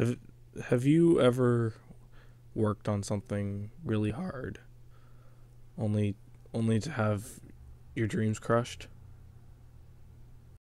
Have Have you ever worked on something really hard, only only to have your dreams crushed?